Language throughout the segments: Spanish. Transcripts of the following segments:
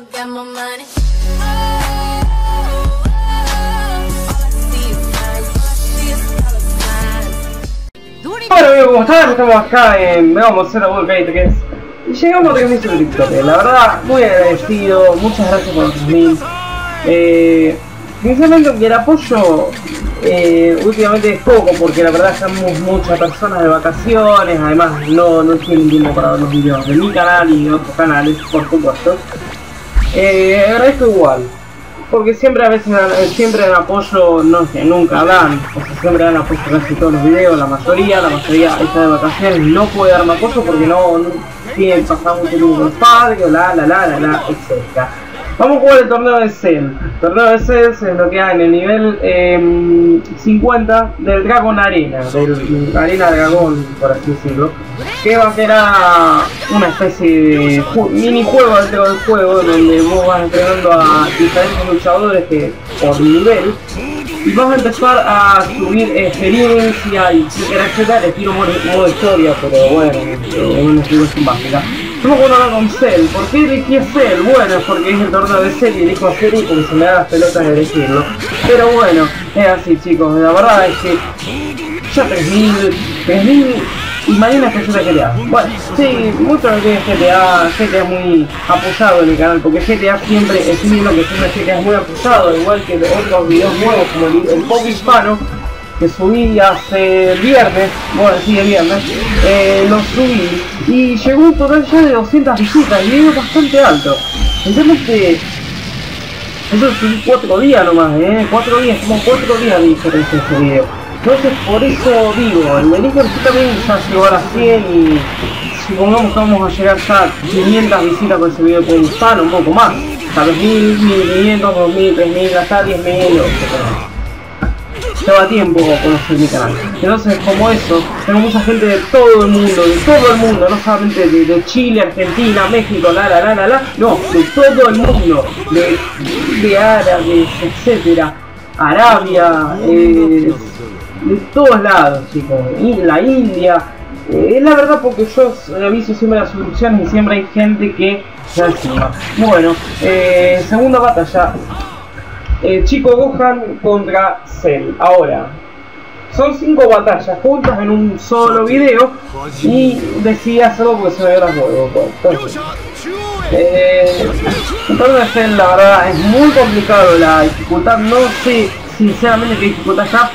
got my money. Bueno amigos, como están, estamos acá en Vamos a World 3 y llegamos a 3000 suscriptores, la verdad muy agradecido, muchas gracias por los 3000 eh, Sinceramente el apoyo eh, últimamente es poco porque la verdad estamos muchas personas de vacaciones, además no, no tienen tiempo para ver los videos de mi canal y de otros canales, por supuesto eh, agradezco igual porque siempre a veces eh, siempre dan apoyo, no sé, nunca dan, o sea, siempre dan apoyo casi todos los videos, la mayoría, la mayoría está de vacaciones, no puede darme apoyo porque no, no tiene pasado mucho tiempo con los padres, la la la la la, etc. Vamos a jugar el torneo de Cell. El torneo de Cell se desbloquea en el nivel em, 50 del Dragon Arena, del Arena Dragón, por así decirlo. Que va a ser una especie de ju- minijuego dentro del juego donde vos vas entrenando a diferentes luchadores que, por nivel y vas a empezar a subir experiencia y etcétera, etcétera, le tiro modo, modo historia, pero bueno, eh, una explicación básica. Jugando ahora con Cell. ¿Por qué elegí Cell? Bueno, es porque es el torneo de Cell y elijo a Cell porque se me da las pelotas de elegirlo. Pero bueno, es así chicos, la verdad es que ya 3000, 3000 y mañana es que GTA. Bueno, sí, mucho que es GTA, GTA es muy apoyado en el canal, porque GTA siempre, estoy viendo que siempre GTA es muy apoyado, igual que otros videos nuevos como el, el pop hispano, que subí hace viernes, bueno, sí, el viernes, eh, lo subí y llegó un total ya de 200 visitas y es bastante alto. Sinceramente, eso subí cuatro días nomás, eh, cuatro días, como cuatro días de diferencia ese video. Entonces por eso digo, el Benicio también ya llegó a las 100 y supongamos que vamos a llegar ya a 500 visitas con ese video por hispano, un poco más. Tal vez 1000, 1500, 2000, 3000, hasta 10.000 o lleva tiempo conocer mi canal. Entonces, como eso, tengo mucha gente de todo el mundo, de todo el mundo, no solamente de, Chile, Argentina, México, la la la la la, no, de todo el mundo, de, de árabes, etcétera, Arabia, eh, de todos lados, chicos, la India. Eh, es la verdad porque yo reviso siempre las suscripciones y siempre hay gente que se encima. Bueno, eh, segunda batalla, eh, Chico Gohan contra Cell. Ahora, son cinco batallas juntas en un solo video y decidí hacerlo porque se me dio las. Entonces, eh, Cell, la verdad, es muy complicado la dificultad. No sé sinceramente qué dificultad está,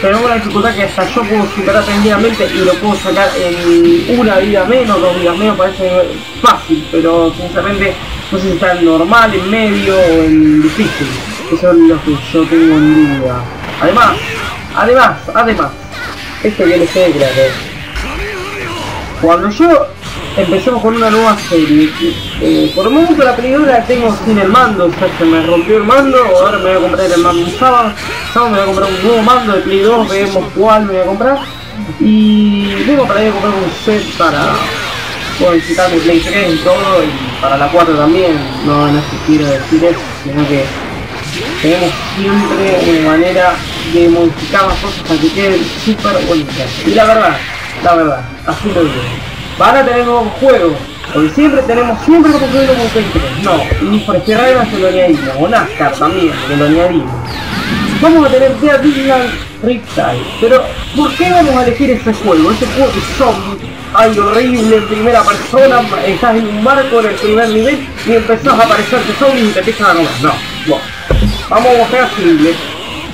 pero es una dificultad que hasta yo puedo superar tranquilamente y lo puedo sacar en una vida menos, dos vidas menos, parece fácil, pero sinceramente no sé si está en normal, en medio o en difícil. Eso es lo que yo tengo en duda. Además, además, además, que les quede claro. Cuando yo empecemos con una nueva serie, eh, por el momento la película la tengo sin el mando, o sea, se me rompió el mando, ahora me voy a comprar el mando sábado, sábado me voy a comprar un nuevo mando de Play 2, vemos cuál me voy a comprar, y tengo para ir a comprar un set para modificar mi Play 3 y todo, y para la 4 también, no, no que quiero decir eso, sino que tenemos siempre una manera de modificar las cosas para que queden súper bonitas. Y la verdad, la verdad, así lo digo. Van a tener nuevos juegos, porque siempre tenemos, siempre hemos tenido como 23. No, ni por este Rivals se lo añadimos, o NASCAR también, que lo añadimos. Vamos a tener Dea Disneyland Riptide, pero ¿por qué vamos a elegir ese juego? Ese juego de zombies, ay horrible primera persona, estás en un barco en el primer nivel y empezás a aparecerte zombies y te empiezan a comer. No, bueno. Vamos a mostrar simple.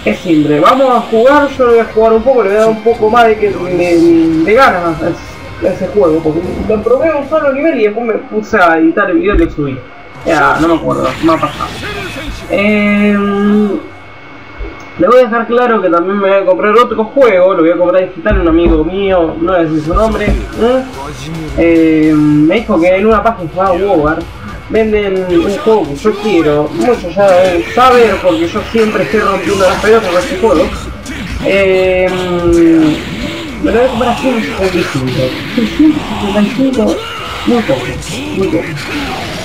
Es simple. Vamos a jugar, yo lo voy a jugar un poco, le voy a dar un poco más de, que- de, de ganas a, ese juego, porque lo probé un solo nivel y después me puse a editar el video y lo subí. Ya, no me acuerdo, me ha pasado. Em, le voy a dejar claro que también me voy a comprar otro juego, lo voy a comprar digital un amigo mío, no voy a decir su nombre. ¿eh? Eh, me dijo que en una página llamada Wogar venden un juego que yo quiero, muchos ya deben saber porque yo siempre estoy rompiendo las pelotas con este juego. Eh, me lo voy a comprar a 175. 175, muy poco, muy poco.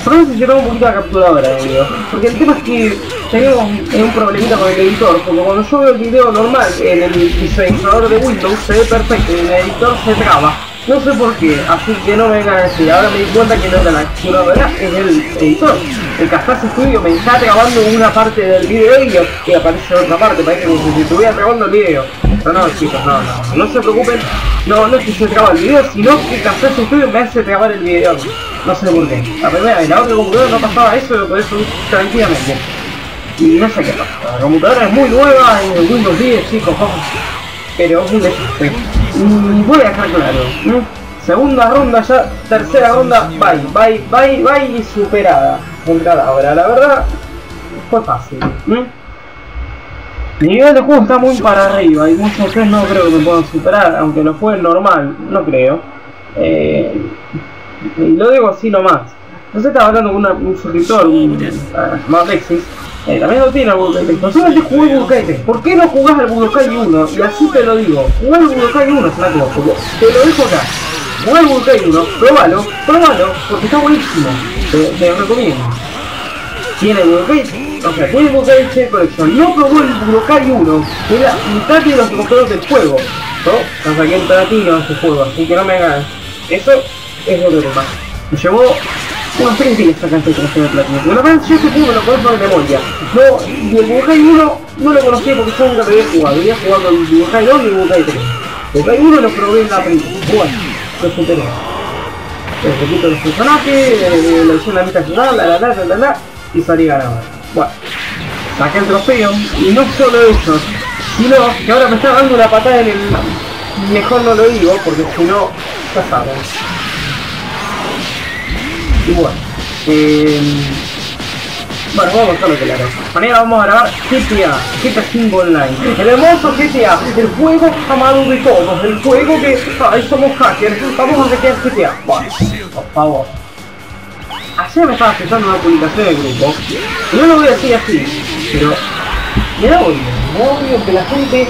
Por eso se un poquito la capturadora video. Porque el tema es que tenemos un problemita con el editor. Porque cuando yo veo el video normal en el visualizador de Windows se ve perfecto y en el editor se traba. No sé por qué, así que no me vengan a decir. Ahora me di cuenta que no era la curadora, es el editor. El Castase Studio me está grabando una parte del video y, y aparece otra parte, parece como si estuviera grabando el video. Pero no, chicos, no, no, no se preocupen. No, no es que se traba el video, sino que Castase Studio me hace grabar el video. No sé por qué. La primera vez, la otra computadora no pasaba eso podés subir tranquilamente. Y no sé qué pasa. La computadora es muy nueva, en Windows 10, chicos, vamos. Pero es un desastre. Y voy a dejar claro. Segunda ronda ya, tercera ronda, bye, bye, bye, bye y superada. Entrada ahora, la verdad, fue fácil. ¿no? Mi nivel de juego está muy para arriba y muchos de ustedes no creo que me puedan superar, aunque lo fue normal, no creo. Eh, y lo digo así nomás. No sé, estaba hablando con una- un suscriptor, un llamado Alexis, eh, también lo tiene el Budokai Text. Solamente jugué el Budokai. ¿Por qué no jugás al Budokai 1? Y así te lo digo. Jugá al Budokai 1, flaco. Te lo dejo acá. Jugá al Budokai 1, probalo, probalo, porque está buenísimo. Te, te lo recomiendo. Tiene el Budokai, o sea, tiene el Budokai Check Collection. No probó el Budokai 1, que era mitad de los compradores del juego. ¿no? Lo saqué en platino este juego, así que no me hagan. Eso es otro tema. Me llevó 3 días sacar este trofeo de platino. La verdad yo juego me lo conozco de memoria. No, Budokai 1 no lo conocía porque yo nunca lo había jugado. Había jugado el Budokai 2 y el Budokai 3. El Budokai 1 lo probé en la película. Bueno, lo superé. El repito los personajes, eh, la visión de la mitad final, la la la la la la, y salí ganador. Bueno, saqué el trofeo, y no solo eso, sino que ahora me está dando una patada en el... Mejor no lo digo, porque si no, ya saben. Y bueno, eh, bueno, vamos a dejarlo claro. Mañana vamos a grabar GTA, GTA 5 Online. El hermoso GTA, el juego amado de todos, el juego que somos hackers, vamos a hackear GTA. Bueno, por favor. Ayer me estaba aceptando una publicación del grupo, y no lo voy a decir así, pero me da odio, me odio que la gente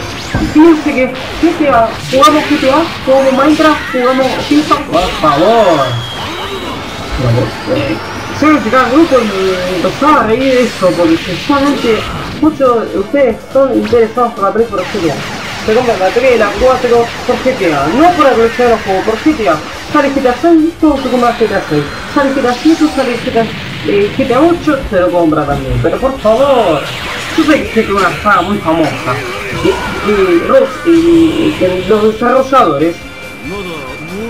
piense que GTA, jugamos GTA, jugamos Minecraft, jugamos FIFA, por favor. Yo me explicaba al grupo y empezaba a reír eso, porque sinceramente muchos de ustedes son interesados por la 3 por GTA. Se compran la 3, la 4 por GTA, no por de los juegos, por GTA. Sale GTA 6, todos se compran GTA 6. Sale GTA 7, sale GTA, eh, GTA 8, se lo compra también. Pero por favor, yo sé que que es una saga muy famosa. Y, y, y que los desarrolladores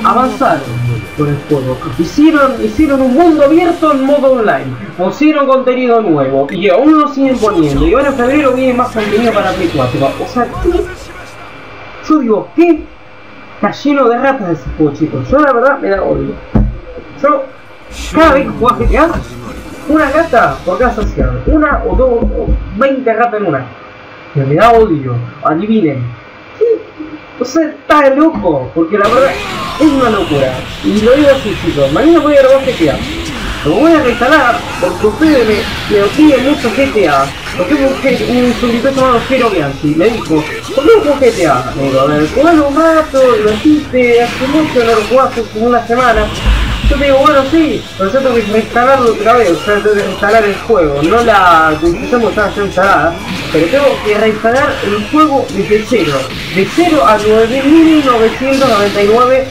avanzaron con el juego. Hicieron, hicieron un mundo abierto en modo online. Pusieron contenido nuevo. Y aún lo siguen poniendo. Y ahora en febrero viene más contenido para Play 4. O sea, ¿qué? Yo digo, ¿qué? Está lleno de ratas ese juego, chicos. Yo la verdad me da odio. Yo, cada vez que jugás GTA, una gata por cada sociedad. Una o dos o 20 ratas en una. Me da odio. Adivinen. O sea, está loco, porque la verdad es una locura. Y lo digo así, chicos. Mañana voy a grabar GTA. Lo voy a reinstalar porque ustedes me, me piden mucho GTA. Porque un, un suscriptor llamado Jero Bianchi me dijo, ¿por qué no GTA? Me digo, a ver, jugalo un rato, lo hiciste, hace mucho no lo jugaste, como una semana. Yo te digo, bueno, sí, yo tengo que reinstalarlo otra vez, o sea, tengo que reinstalar el juego, no la que estaba ya instalada, pero tengo que reinstalar el juego desde cero, de 0 a 9999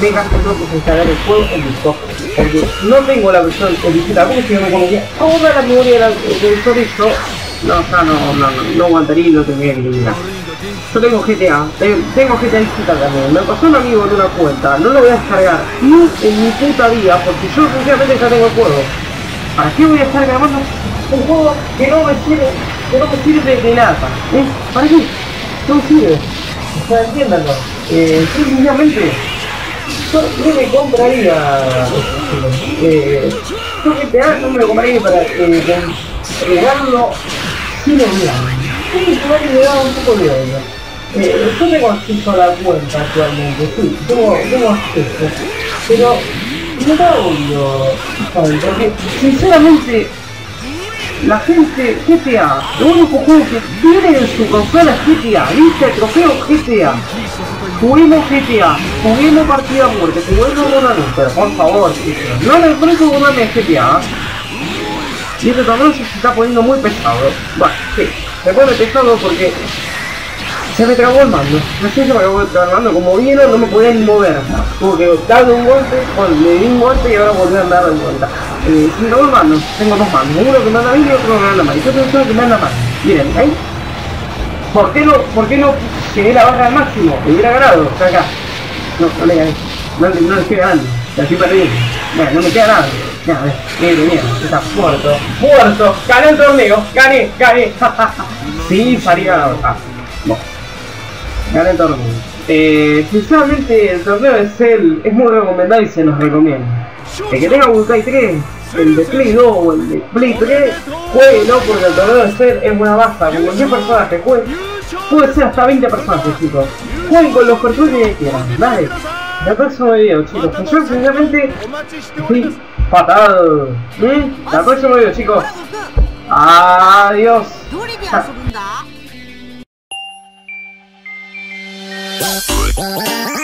megas que tengo que instalar el juego en mi software, porque no tengo la versión original, porque si no me comería toda la memoria del del chorizo, no, o sea, no, no, no, no aguantaría y lo tendría que eliminar. Yo tengo GTA, te- tengo GTA digital también. Me pasó un amigo en una cuenta, no lo voy a descargar ni en mi puta vida, porque yo sinceramente ya tengo el juego. ¿Para qué voy a estar grabando un juego que no me sirve, que no me sirve de nada? ¿Eh? ¿Para qué? No sirve. O sea, entiéndanlo. Eh, sinceramente, yo no me compraría. Eh, yo GTA no me lo compraría para eh, sin que se me liberado un poco de odio. Eh, yo tengo acceso a la cuenta actualmente, sí, tengo, tengo acceso, pero me da odio. Porque sinceramente la gente GTA, lo único juego que tiene en su consola es GTA, ¿viste? El trofeo GTA. Juguemos GTA, juguemos partida muerte, juguemos una luz, pero por favor, no me pones un burlarme de GTA. Y este torneo se está poniendo muy pesado. Bueno, sí, se pone pesado porque Se me trabó el mando, recién se me acabó de trabar el mando, como vieron no me podía ni mover, como que dando un golpe, bueno, le di un golpe y ahora volví a andar de vuelta. Eh, se me trabó el mando, tengo dos mandos, uno que me anda bien y otro que me anda mal, yo tengo que me anda mal, miren, ahí, ¿por qué no, por qué no llegué la barra al máximo? Me hubiera ganado, sea, acá, no, no le gané, no, no le estoy ganando, la bueno, no me queda nada. Mira, mira, mira, está muerto, muerto, gané el torneo, gané, gané, sí, salí ganador, ah, no. Gané el torneo. Eh, sinceramente, el torneo de Cell es muy recomendado y se nos recomienda. El que tenga Budokai 3, el de Play 2 o el de Play 3, jueguelo porque el torneo de Cell es una basta. Con cualquier persona que juegue, puede ser hasta 20 personas, chicos. Jueguen con los personajes que quieran, dale. El próximo video, chicos. Que yo, sinceramente, estoy fatal. ¿Mm? Hasta el próximo video, chicos. Adiós. Música